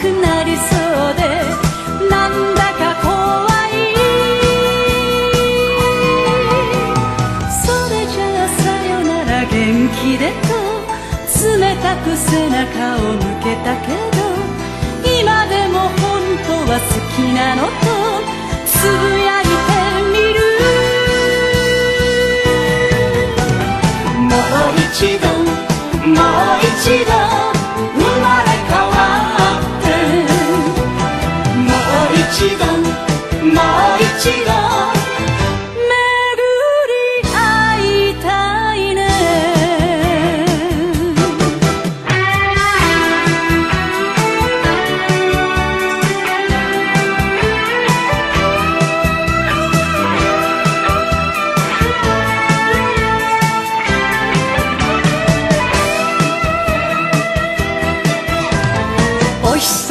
くなりそうでなんだか怖い。それじゃあさよなら元気でと冷たく背中を向けたけど今でも本当は好きなのとつぶや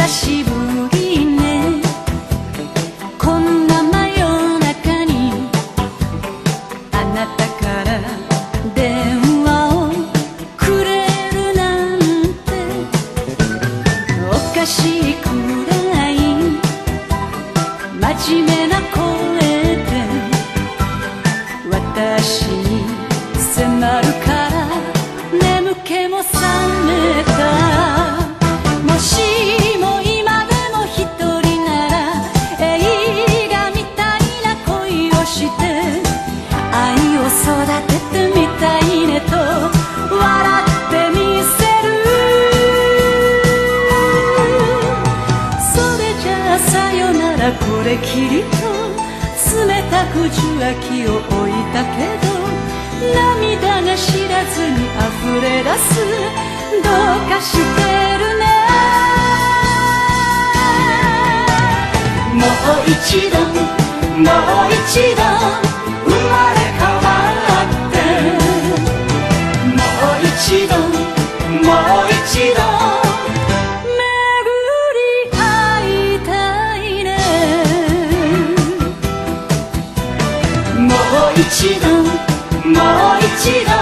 Abacaxi べきりと冷たく受話を置いたけど涙が知らずに溢れ出す。どうかしてるね。もう一度もう一度生まれ変わって。もう一度もう一度。一度もう一度。